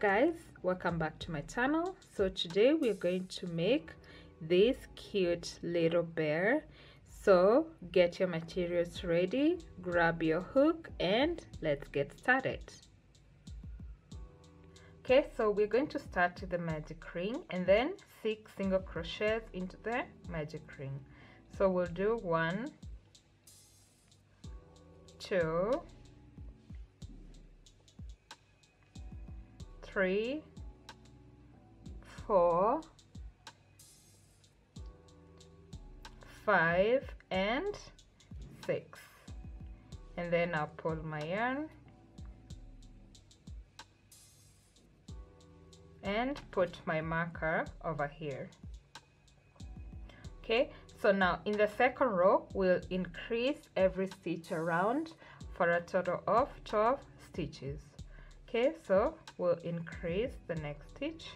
guys welcome back to my channel. So today we're going to make this cute little bear. So get your materials ready grab your hook and let's get started. Okay so we're going to start with the magic ring and then six single crochets into the magic ring. So we'll do one two three, four, five, and six. And then I'll pull my yarn and put my marker over here. Okay, so now in the second row, we'll increase every stitch around for a total of 12 stitches okay so we'll increase the next stitch.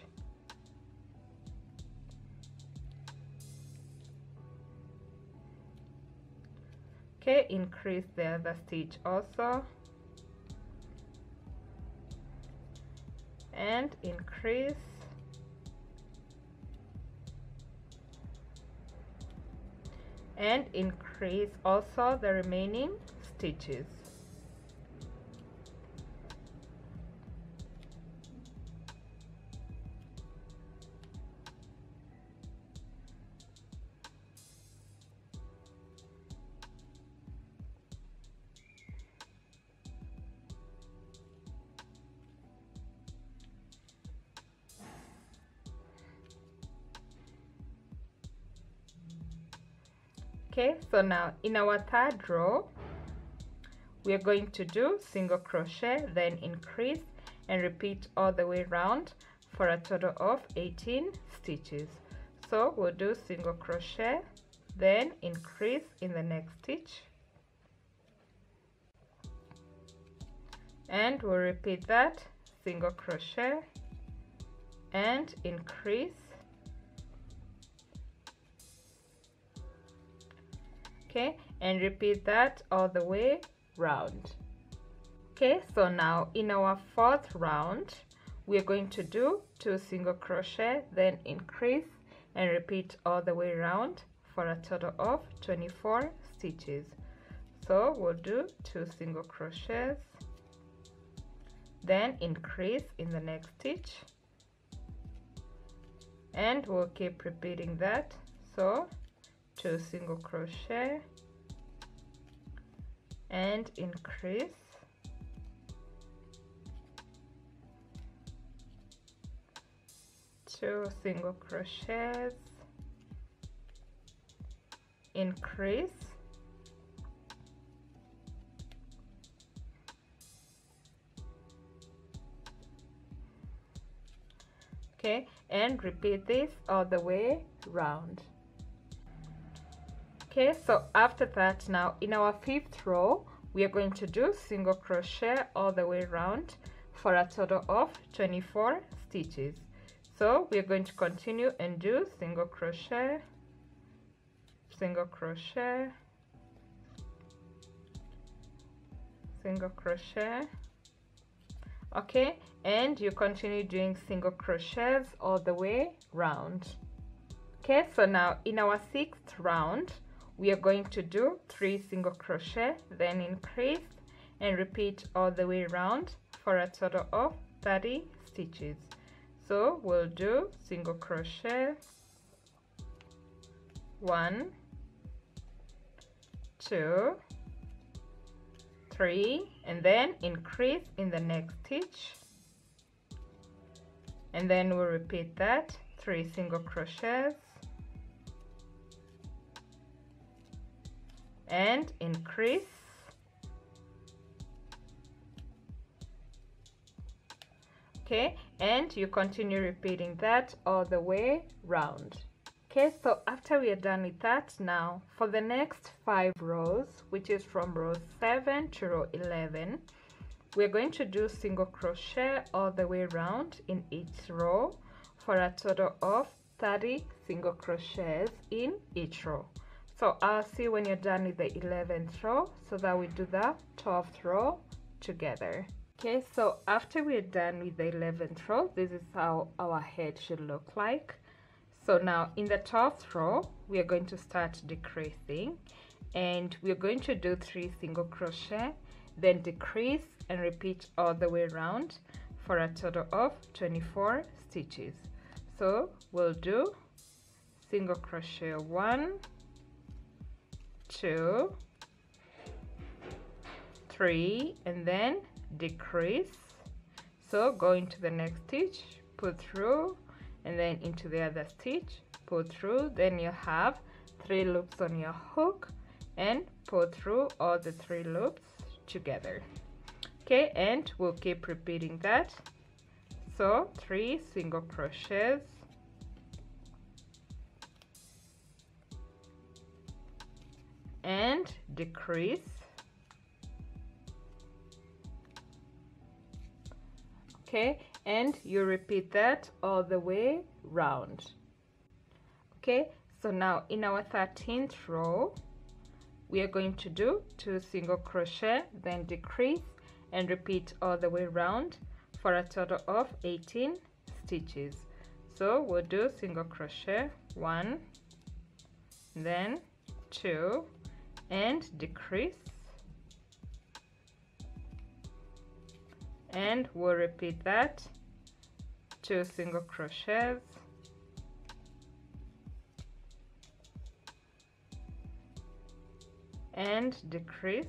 Okay increase the other stitch also. And increase. And increase also the remaining stitches so now in our third row we are going to do single crochet then increase and repeat all the way around for a total of 18 stitches. So we'll do single crochet then increase in the next stitch. And we'll repeat that single crochet and increase okay and repeat that all the way round. Okay so now in our fourth round we're going to do two single crochet then increase and repeat all the way around for a total of 24 stitches. So we'll do two single crochets then increase in the next stitch. And we'll keep repeating that. So two single crochet. And increase. Two single crochets. Increase. Okay and repeat this all the way round okay so after that now in our fifth row we are going to do single crochet all the way around for a total of 24 stitches. So we are going to continue and do single crochet single crochet single crochet. Okay and you continue doing single crochets all the way round. Okay so now in our sixth round we are going to do three single crochet then increase and repeat all the way around for a total of 30 stitches. So we'll do single crochet. One two three and then increase in the next stitch. And then we'll repeat that three single crochets and increase. Okay and you continue repeating that all the way round. Okay so after we are done with that now for the next five rows which is from row 7 to row 11 we're going to do single crochet all the way around in each row for a total of 30 single crochets in each row so I'll see when you're done with the 11th row. So that we do the 12th row together. Okay so after we're done with the 11th row this is how our head should look like. So now in the 12th row we are going to start decreasing. And we're going to do three single crochet then decrease and repeat all the way around for a total of 24 stitches. So we'll do single crochet one two three and then decrease. So go into the next stitch pull through and then into the other stitch pull through. Then you have three loops on your hook and pull through all the three loops together. Okay and we'll keep repeating that. So three single crochets and decrease. Okay and you repeat that all the way round. Okay so now in our 13th row we are going to do two single crochet then decrease and repeat all the way round for a total of 18 stitches. So we'll do single crochet one then two and decrease. And we'll repeat that two single crochets. And decrease.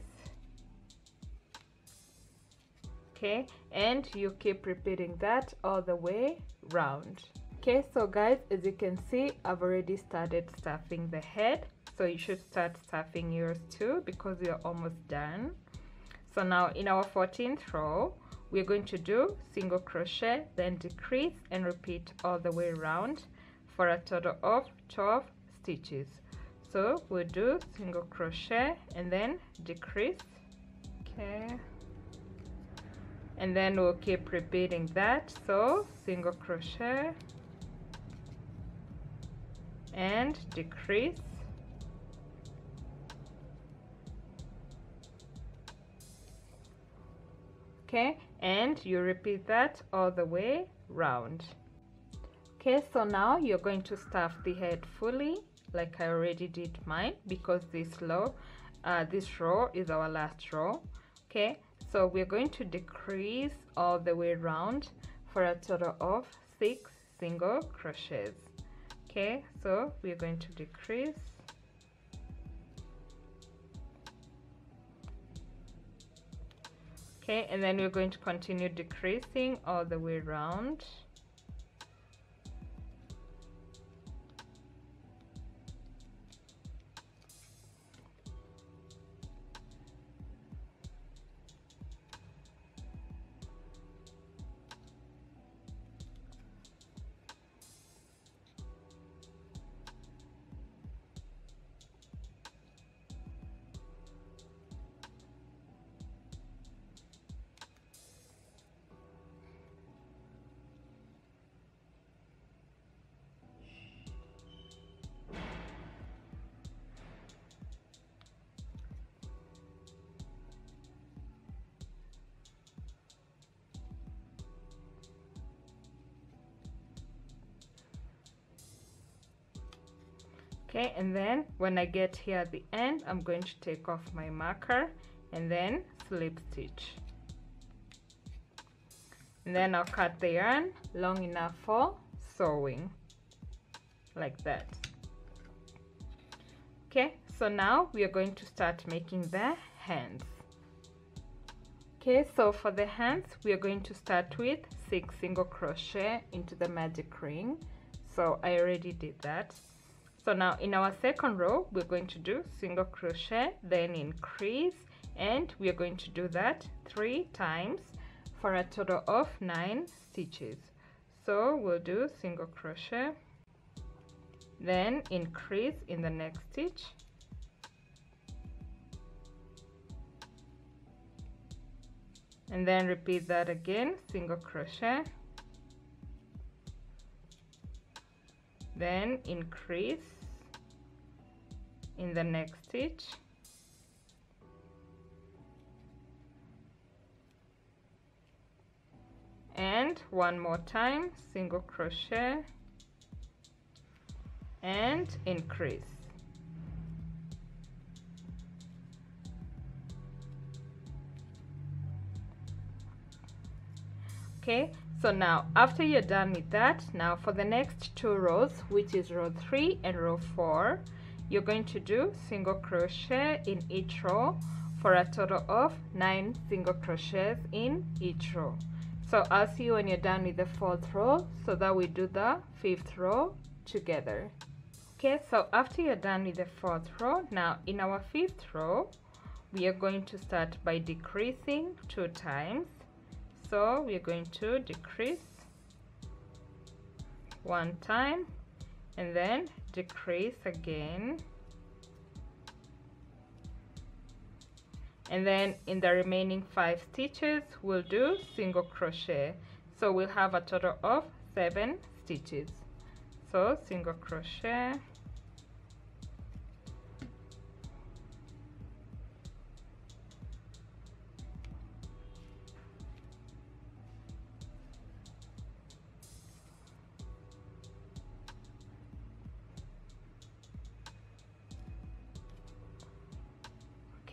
Okay and you keep repeating that all the way round. Okay so guys as you can see I've already started stuffing the head so you should start stuffing yours too because are almost done. So now in our 14th row we're going to do single crochet then decrease and repeat all the way around for a total of 12 stitches. So we'll do single crochet and then decrease okay. And then we'll keep repeating that. So single crochet and decrease okay? And you repeat that all the way round. Okay so now you're going to stuff the head fully like I already did mine because this row uh, this row is our last row okay? So we're going to decrease all the way around for a total of six single crochets okay? So we're going to decrease okay and then we're going to continue decreasing all the way around okay and then when I get here at the end I'm going to take off my marker and then slip stitch. And then I'll cut the yarn long enough for sewing like that. Okay so now we are going to start making the hands. Okay so for the hands we are going to start with six single crochet into the magic ring. So I already did that so now in our second row we're going to do single crochet then increase and we are going to do that three times for a total of nine stitches. So we'll do single crochet then increase in the next stitch. And then repeat that again single crochet then increase in the next stitch. And one more time single crochet. And increase. Okay so now after you're done with that now for the next two rows which is row 3 and row 4 you're going to do single crochet in each row for a total of 9 single crochets in each row. So I'll see you when you're done with the fourth row so that we do the fifth row together. Okay so after you're done with the fourth row now in our fifth row we are going to start by decreasing two times so we're going to decrease one time and then decrease again. And then in the remaining five stitches we'll do single crochet. So we'll have a total of seven stitches. So single crochet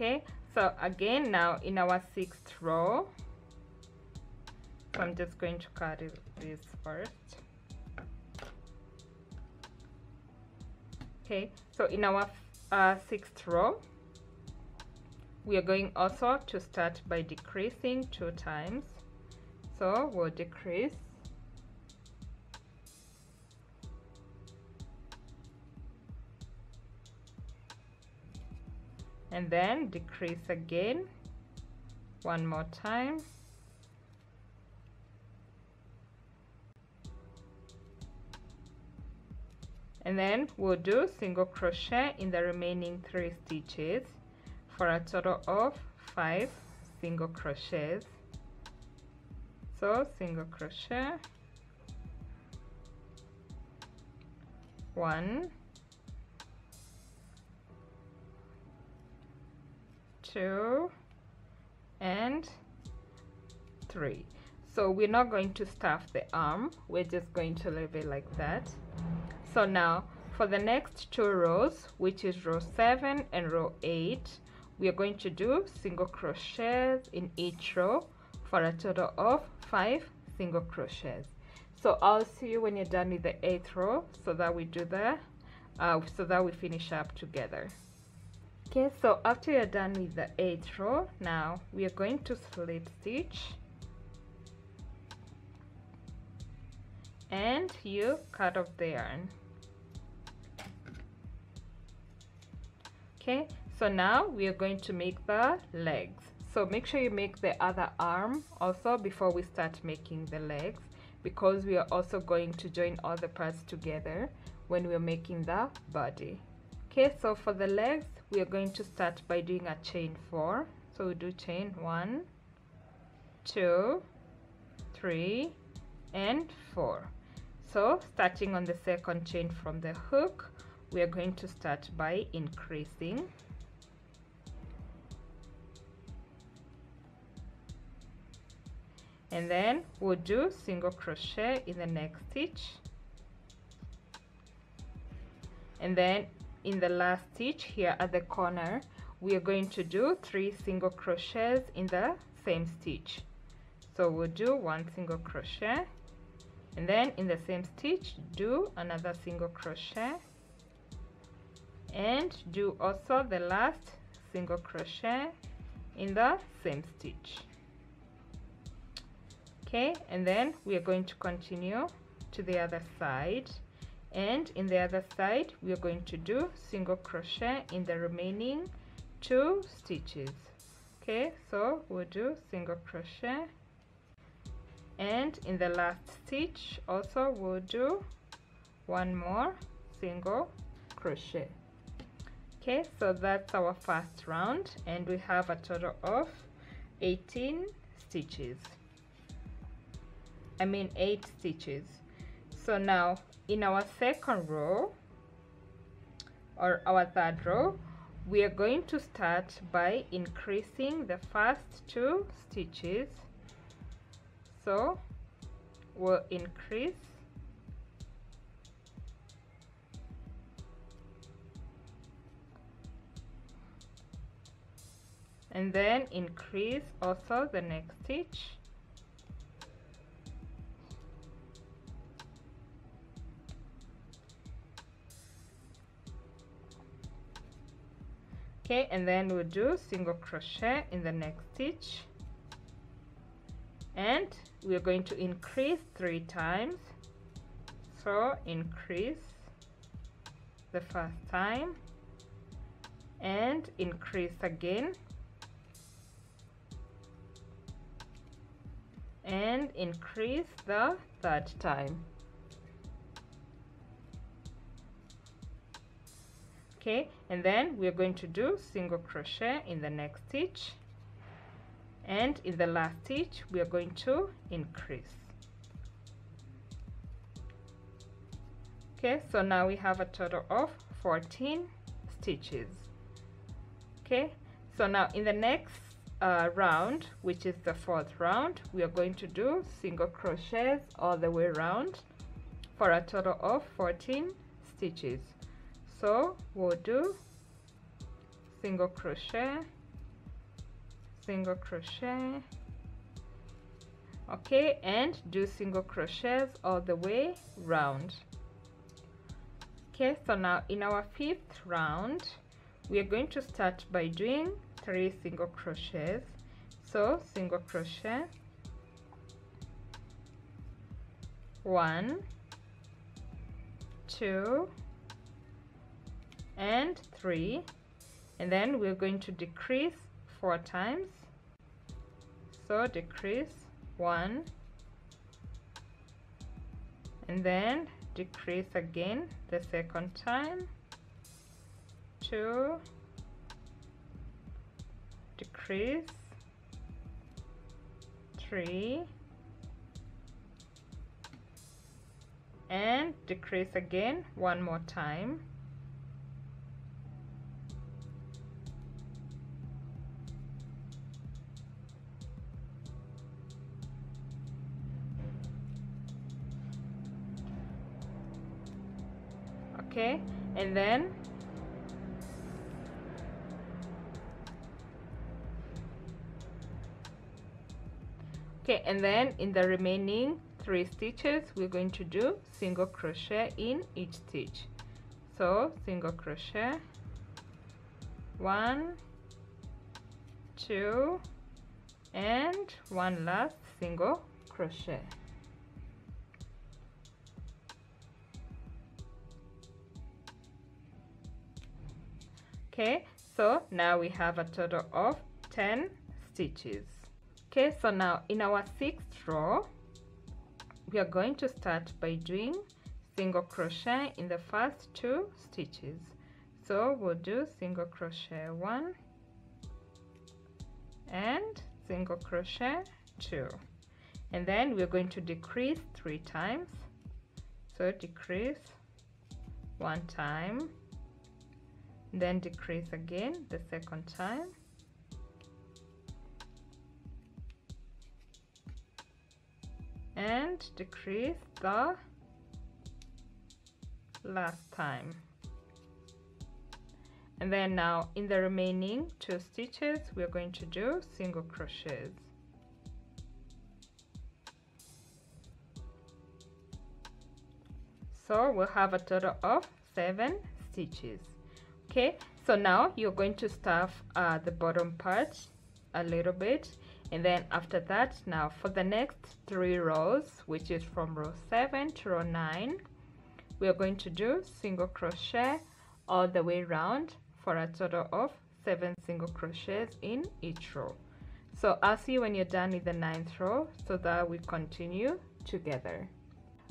okay so again now in our sixth row so I'm just going to cut this first. Okay so in our uh, sixth row we are going also to start by decreasing two times. So we'll decrease and then decrease again one more time. And then we'll do single crochet in the remaining three stitches for a total of five single crochets. So single crochet. One two and three. So we're not going to stuff the arm. We're just going to leave it like that. So now for the next two rows which is row 7 and row 8 we are going to do single crochets in each row for a total of five single crochets. So I'll see you when you're done with the eighth row so that we do the uh, so that we finish up together okay so after you're done with the eighth row now we are going to slip stitch. And you cut off the yarn. Okay so now we are going to make the legs. So make sure you make the other arm also before we start making the legs because we are also going to join all the parts together when we're making the body okay so for the legs we are going to start by doing a chain four. So we do chain one two three and four. So starting on the second chain from the hook we are going to start by increasing. And then we'll do single crochet in the next stitch. And then in the last stitch here at the corner we are going to do three single crochets in the same stitch. So we'll do one single crochet and then in the same stitch do another single crochet and do also the last single crochet in the same stitch. Okay and then we are going to continue to the other side and in the other side we are going to do single crochet in the remaining two stitches. Okay so we'll do single crochet. And in the last stitch also we'll do one more single crochet. Okay so that's our first round and we have a total of 18 stitches. I mean 8 stitches. So now in our second row or our third row we are going to start by increasing the first two stitches. So we'll increase. And then increase also the next stitch okay and then we'll do single crochet in the next stitch. And we're going to increase three times. So increase the first time and increase again. And increase the third time okay and then we're going to do single crochet in the next stitch. And in the last stitch we are going to increase. Okay so now we have a total of 14 stitches. Okay so now in the next uh, round which is the fourth round we are going to do single crochets all the way around for a total of 14 stitches so we'll do single crochet single crochet. Okay and do single crochets all the way round. Okay so now in our fifth round we are going to start by doing three single crochets. So single crochet. One two and 3 and then we're going to decrease four times. So decrease one. And then decrease again the second time. Two. Decrease three. And decrease again one more time okay and then okay and then in the remaining three stitches we're going to do single crochet in each stitch. So single crochet. One two and one last single crochet okay so now we have a total of 10 stitches. Okay so now in our sixth row we are going to start by doing single crochet in the first two stitches. So we'll do single crochet one and single crochet two. And then we're going to decrease three times. So decrease one time then decrease again the second time. And decrease the last time. And then now in the remaining two stitches we're going to do single crochets. So we'll have a total of seven stitches okay so now you're going to stuff uh, the bottom part a little bit. And then after that now for the next three rows which is from row 7 to row 9 we are going to do single crochet all the way around for a total of seven single crochets in each row. So I'll see you when you're done with the ninth row so that we continue together.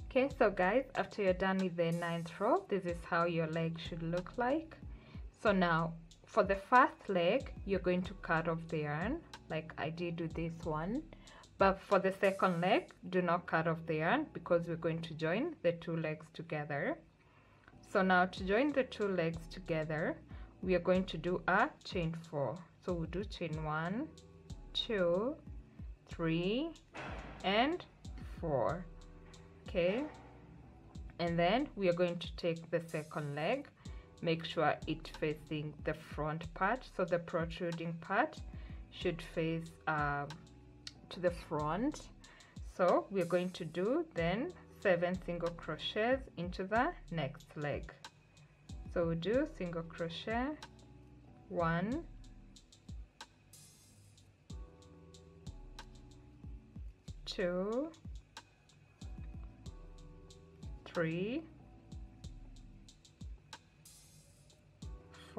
Okay so guys after you're done with the ninth row this is how your leg should look like so now for the first leg you're going to cut off the yarn like I did with this one. But for the second leg do not cut off the yarn because we're going to join the two legs together. So now to join the two legs together we are going to do a chain four. So we'll do chain one two three and four. Okay? And then we are going to take the second leg make sure it's facing the front part. So the protruding part should face um, to the front. So we're going to do then seven single crochets into the next leg. So we'll do single crochet. One. Two. Three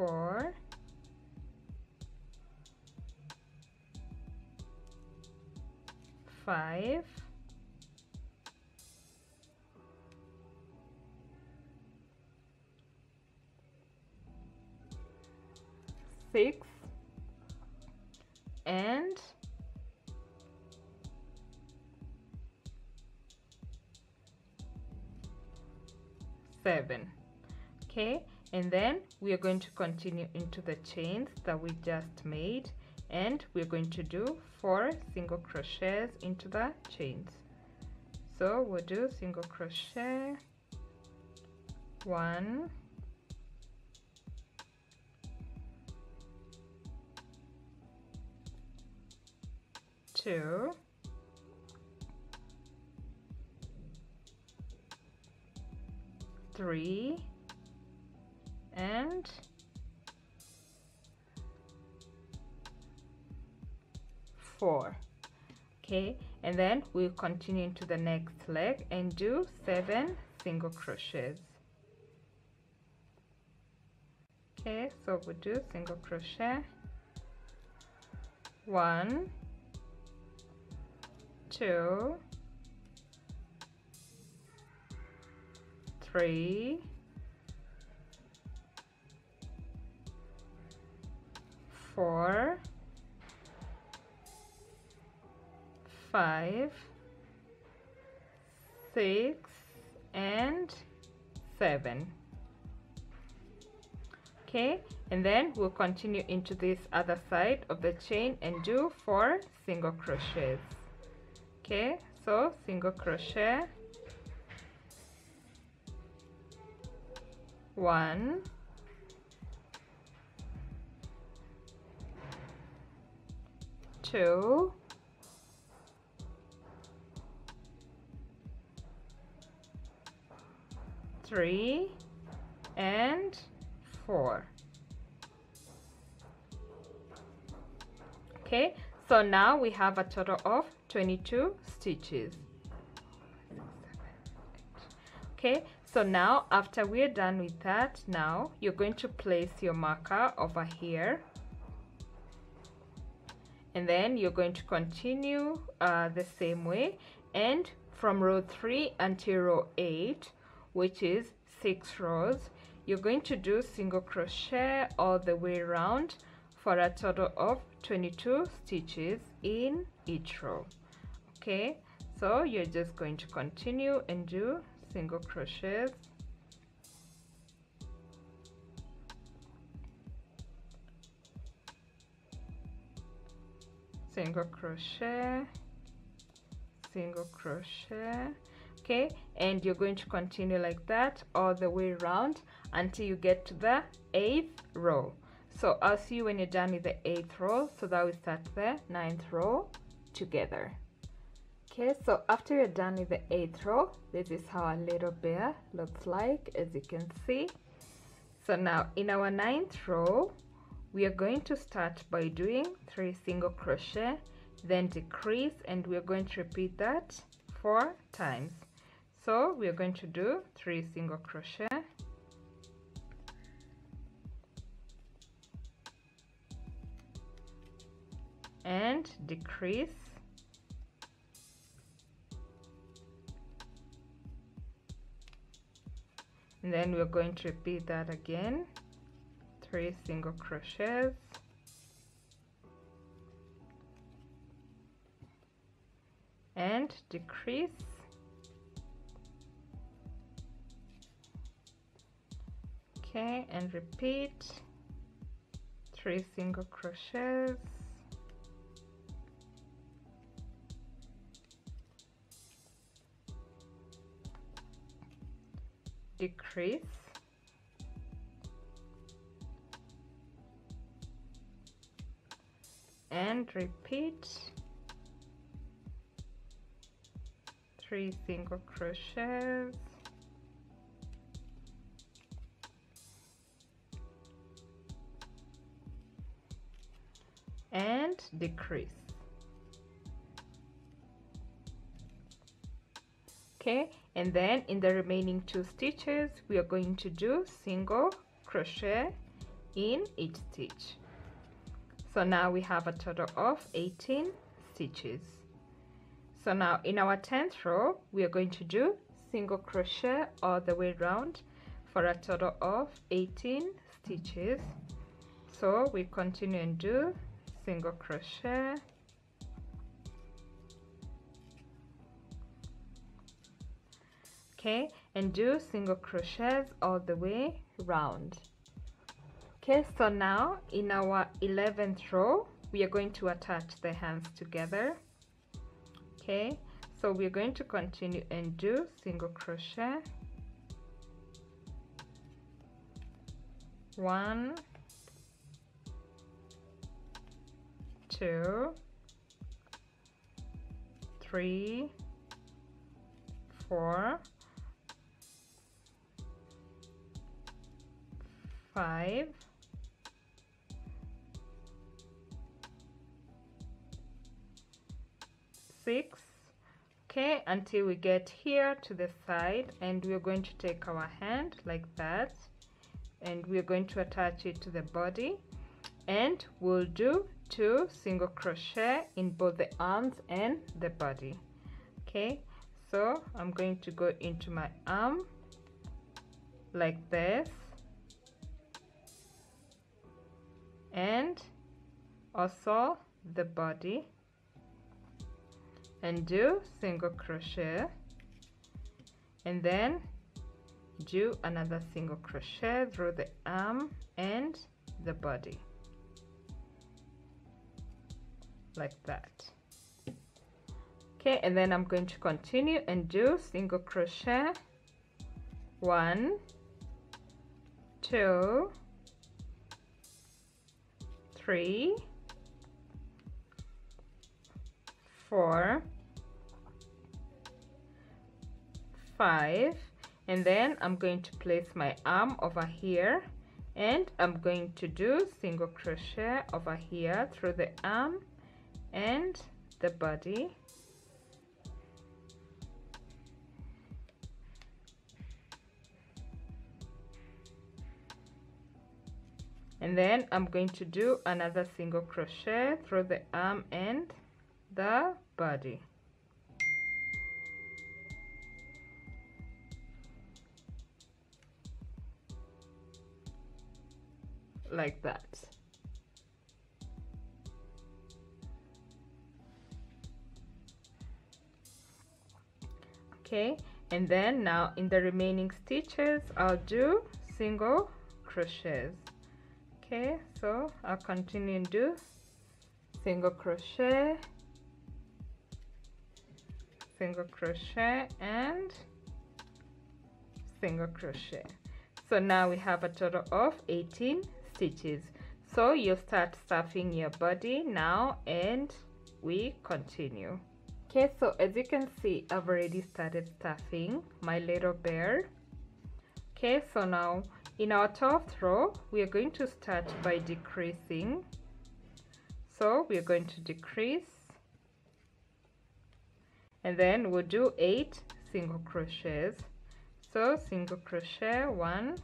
four. Five. Six. And seven. Okay and then we are going to continue into the chains that we just made and we're going to do four single crochets into the chains. So we'll do single crochet. One. Two. Three and four. Okay and then we'll continue into the next leg and do seven single crochets. Okay so we do single crochet. One two three four five six and seven. Okay and then we'll continue into this other side of the chain and do four single crochets. Okay so single crochet. One two. Three and four. Okay so now we have a total of 22 stitches. Okay so now after we're done with that now you're going to place your marker over here and then you're going to continue uh, the same way. And from row 3 until row 8 which is 6 rows you're going to do single crochet all the way around for a total of 22 stitches in each row. Okay? So you're just going to continue and do single crochets single crochet. Single crochet. Okay and you're going to continue like that all the way around until you get to the eighth row. So I'll see you when you're done with the eighth row. So that we start the ninth row together. Okay so after you're done with the eighth row this is how a little bear looks like as you can see. So now in our ninth row we are going to start by doing three single crochet then decrease and we're going to repeat that four times. So we're going to do three single crochet. And decrease. And then we're going to repeat that again three single crochets. And decrease. Okay and repeat. Three single crochets. Decrease and repeat. Three single crochets. And decrease. Okay and then in the remaining two stitches we are going to do single crochet in each stitch so now we have a total of 18 stitches. So now in our 10th row we are going to do single crochet all the way around for a total of 18 stitches. So we continue and do single crochet. Okay and do single crochets all the way round okay so now in our 11th row we are going to attach the hands together. Okay so we're going to continue and do single crochet. One two three four five six okay until we get here to the side and we're going to take our hand like that and we're going to attach it to the body and we'll do two single crochet in both the arms and the body okay? So I'm going to go into my arm like this and also the body and do single crochet. And then do another single crochet through the arm and the body. Like that. Okay and then I'm going to continue and do single crochet. One two three four five and then I'm going to place my arm over here and I'm going to do single crochet over here through the arm and the body. And then I'm going to do another single crochet through the arm and the body. Like that. Okay and then now in the remaining stitches I'll do single crochets. Okay so I'll continue and do single crochet single crochet and single crochet. So now we have a total of 18 stitches. So you start stuffing your body now and we continue. Okay so as you can see I've already started stuffing my little bear. Okay so now in our 12th row we are going to start by decreasing. So we are going to decrease and then we'll do eight single crochets. So single crochet one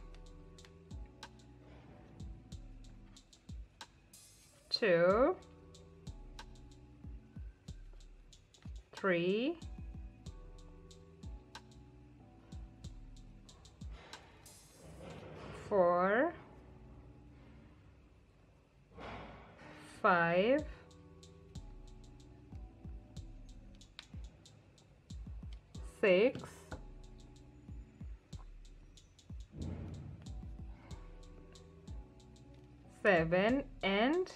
two three four five six. Seven and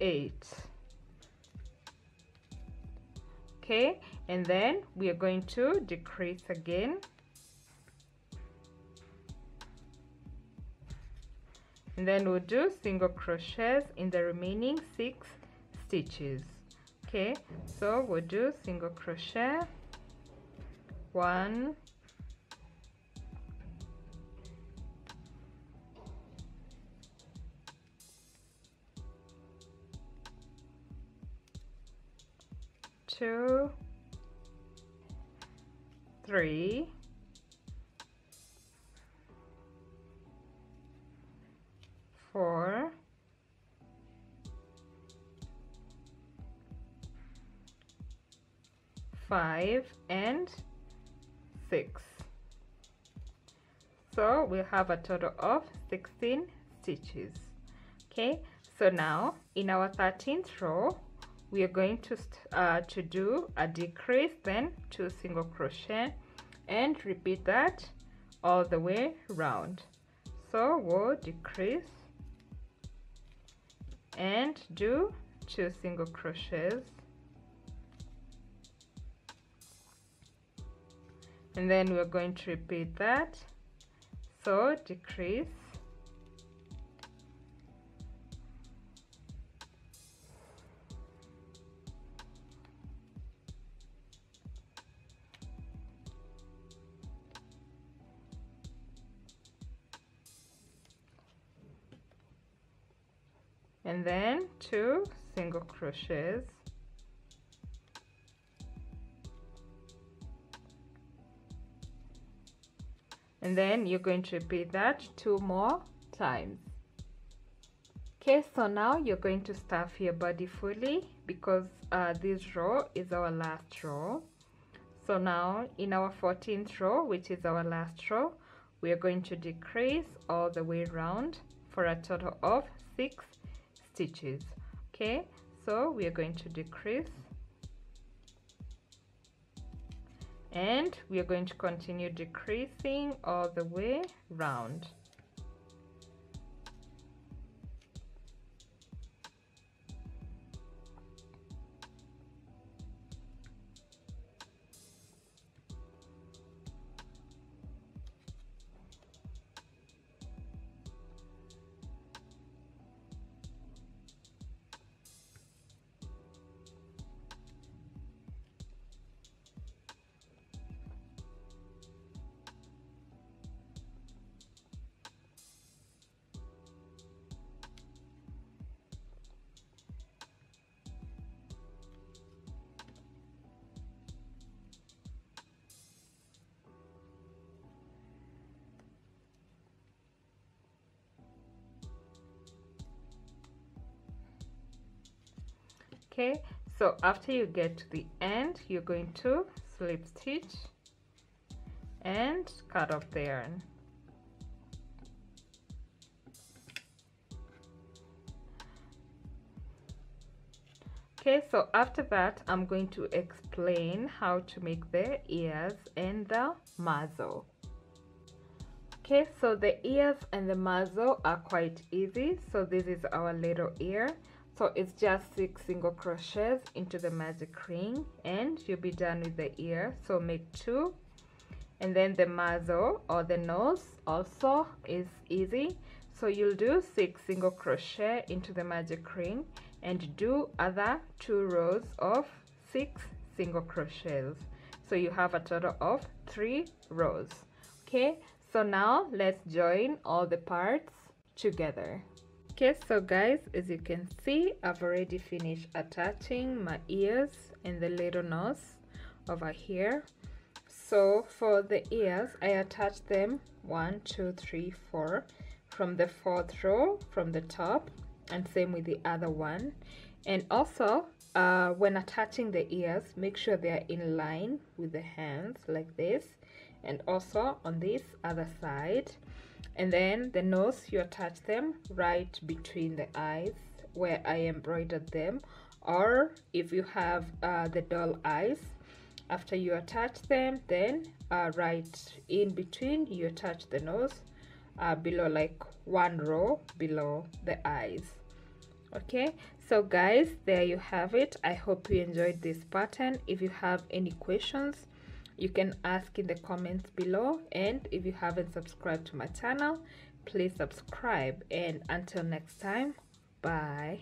eight. Okay and then we are going to decrease again. And then we'll do single crochets in the remaining six stitches okay so we'll do single crochet. One. Two, three, four, five, and six. So we'll have a total of 16 stitches. Okay, so now in our 13th row, we are going to uh, to do a decrease then two single crochet and repeat that all the way round so we'll decrease and do two single crochets and then we're going to repeat that. So decrease. And then two single crochets and then you're going to repeat that two more times. Okay so now you're going to stuff your body fully because uh, this row is our last row. So now in our 14th row which is our last row we are going to decrease all the way around for a total of six stitches. Okay so we are going to decrease and we are going to continue decreasing all the way round okay? So after you get to the end you're going to slip stitch and cut off the yarn. Okay so after that i'm going to explain how to make the ears and the muzzle. Okay so the ears and the muzzle are quite easy. So this is our little ear so it's just six single crochets into the magic ring and you'll be done with the ear. So make two. And then the muzzle or the nose also is easy. So you'll do six single crochet into the magic ring and do other two rows of six single crochets. So you have a total of three rows. Okay so now let's join all the parts together okay so guys as you can see I've already finished attaching my ears and the little nose over here. So for the ears I attached them one two three four from the fourth row from the top and same with the other one. And also uh, when attaching the ears make sure they are in line with the hands like this and also on this other side and then the nose you attach them right between the eyes where I embroidered them. Or if you have uh, the doll eyes after you attach them then uh, right in between you attach the nose uh, below like one row below the eyes. Okay? So guys there you have it. I hope you enjoyed this pattern. If you have any questions you can ask in the comments below and if you haven't subscribed to my channel please subscribe. And until next time bye